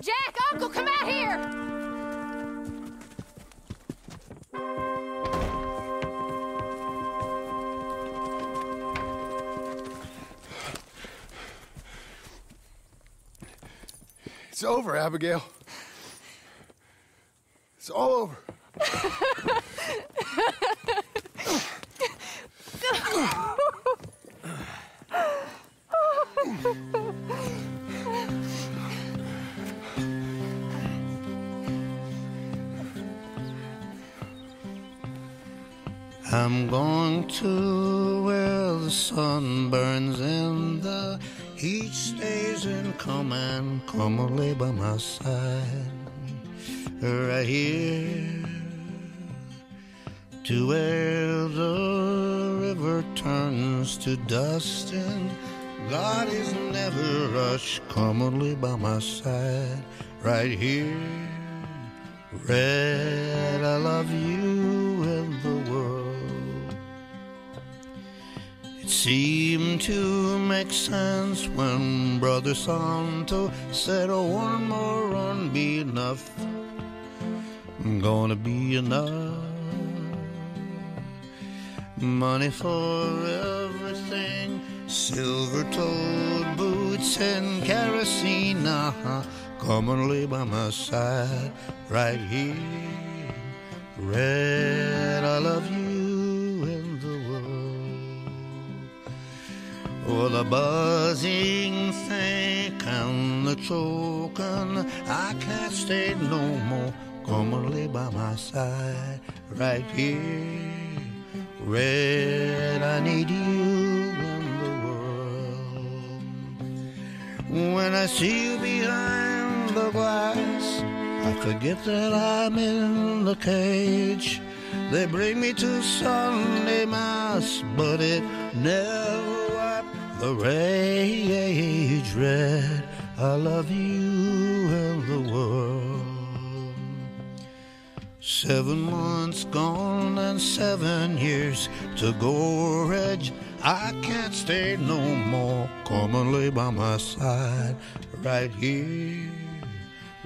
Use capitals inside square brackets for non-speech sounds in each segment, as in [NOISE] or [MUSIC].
Jack, Uncle, come out here! It's over, Abigail. It's all over. Lay by my side right here. To where the river turns to dust and God is never rushed commonly by my side. Right here Red, I love you seemed to make sense when Brother Santo said, oh, one more run be enough. I'm Gonna be enough. Money for everything, silver toed boots and kerosene. Uh-huh. Come and lay by my side right here. Red, I love you Oh, the buzzing think and the choking, I can't stay no more. Come and lay by my side right here. Red, I need you and the world. When I see you behind the glass, I forget that I'm in the cage. They bring me to Sunday Mass, but it never the rage red. I love you and the world. Seven months gone and seven years to go, Reg. I can't stay no more. Come and lay by my side right here.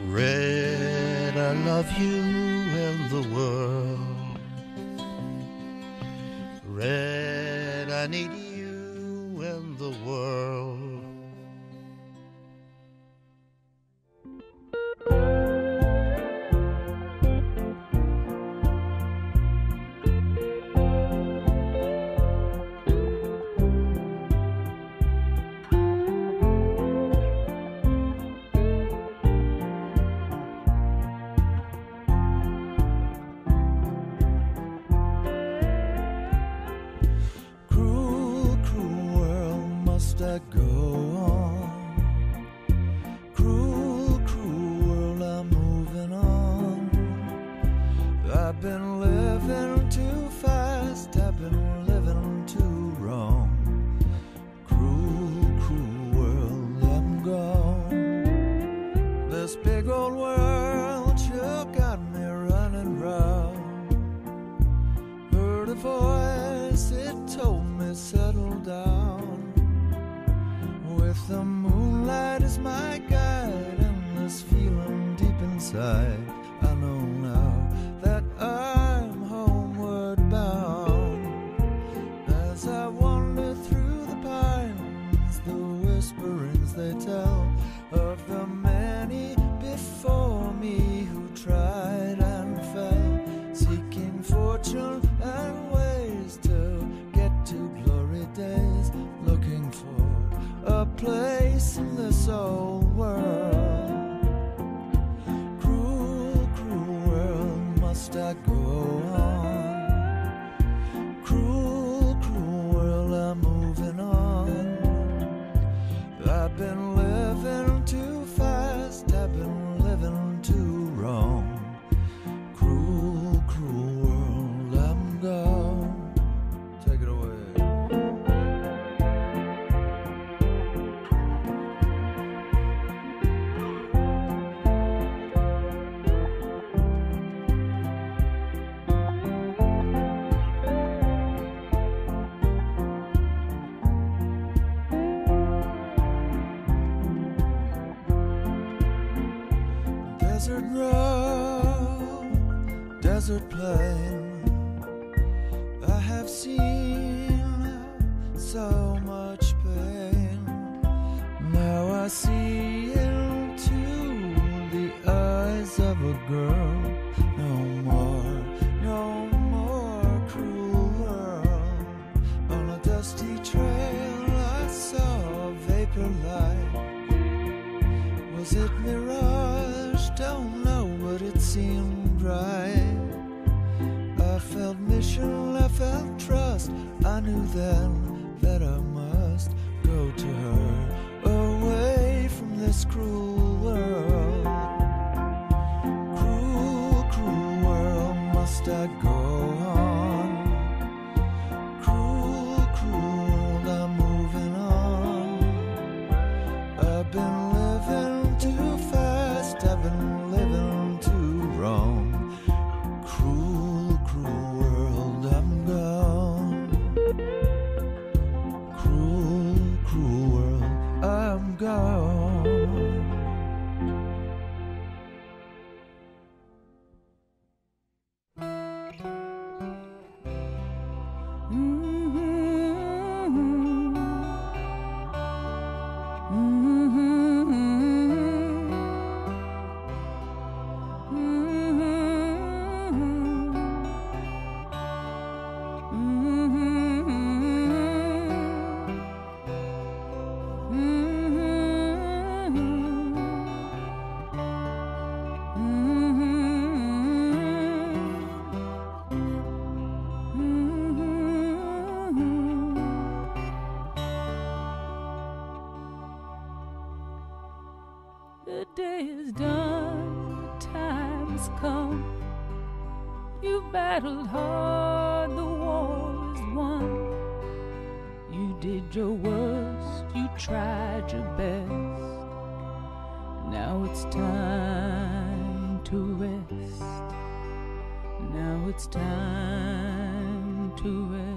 Red, I love you and the world. Red, I need you world. This big old world sure got me running round. Heard a voice, it told me settle down. With the moonlight as my guide and this feeling deep inside, Desert play. You battled hard, the war is won. You did your worst, you tried your best. Now it's time to rest. Now it's time to rest.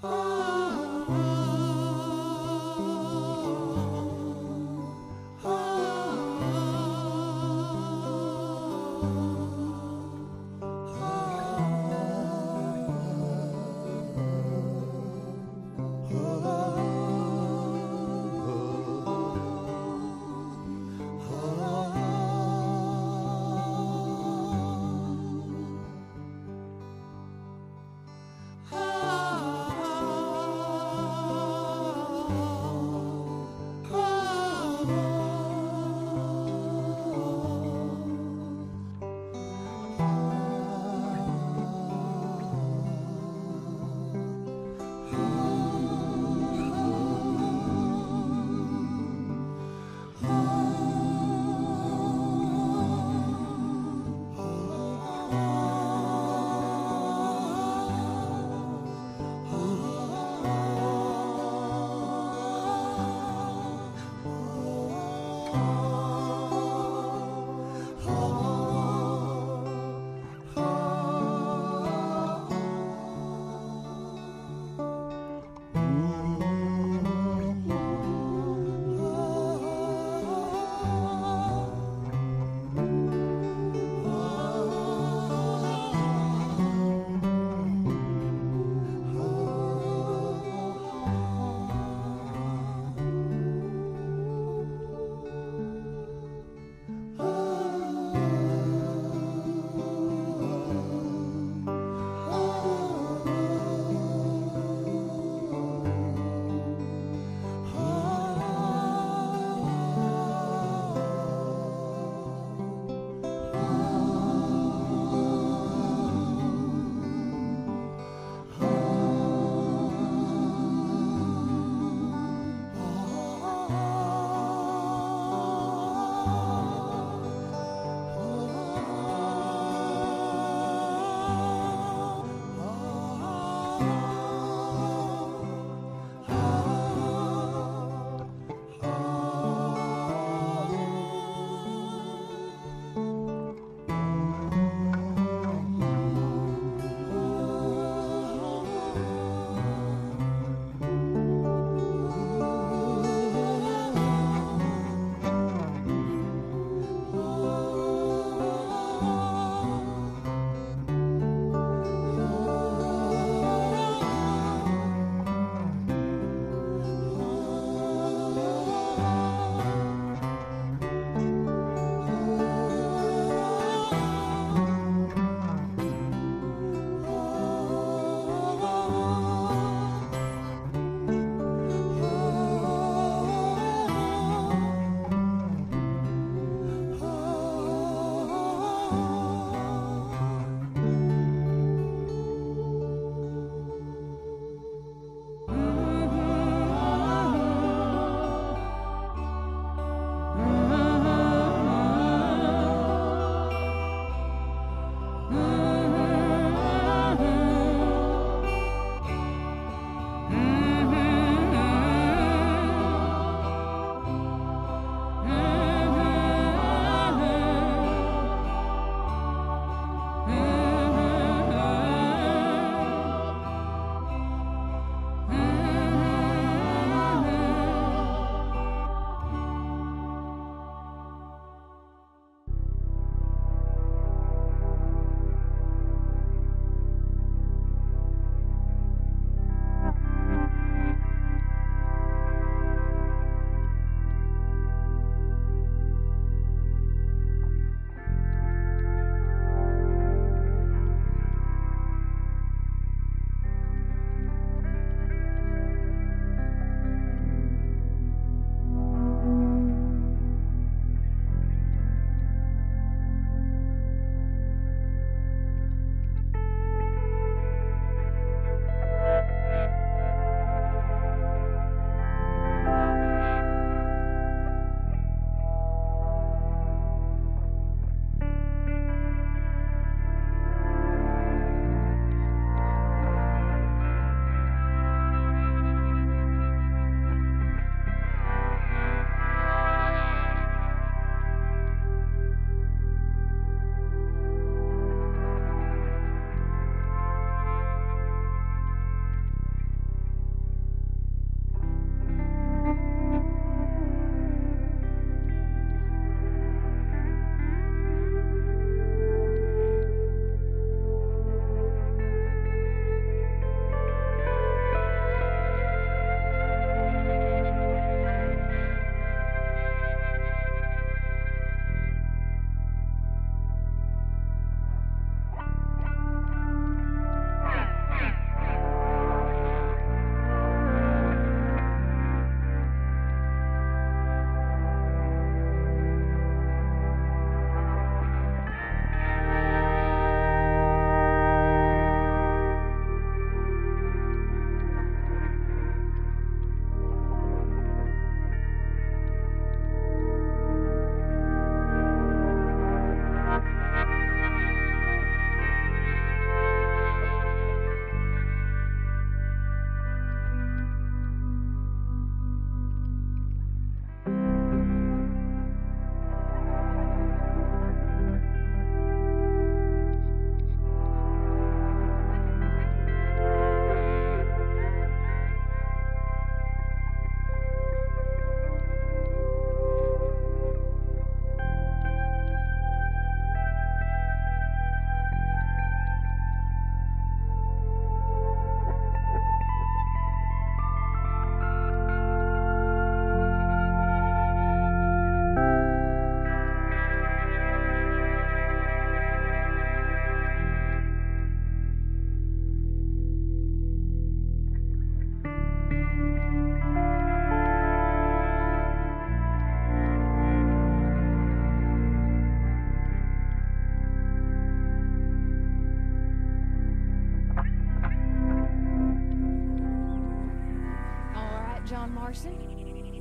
Oh.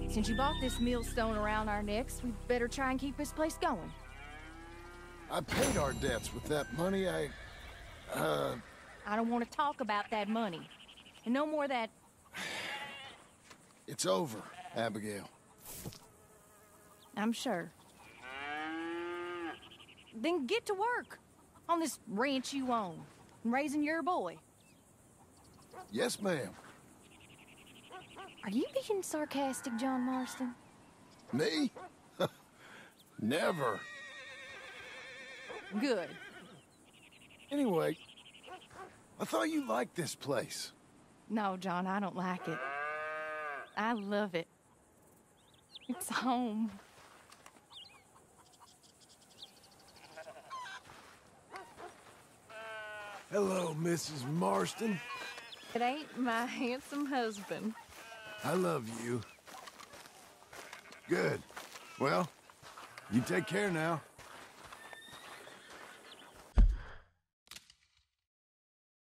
Since you bought this millstone around our necks, we better try and keep this place going. I paid our debts with that money. I. Uh. I don't want to talk about that money. And no more that. It's over, Abigail. I'm sure. Then get to work on this ranch you own, and raising your boy. Yes, ma'am. Are you being sarcastic, John Marston? Me? [LAUGHS] Never. Good. Anyway, I thought you liked this place. No, John, I don't like it. I love it. It's home. Hello, Mrs. Marston. It ain't my handsome husband. I love you. Good. Well, you take care now.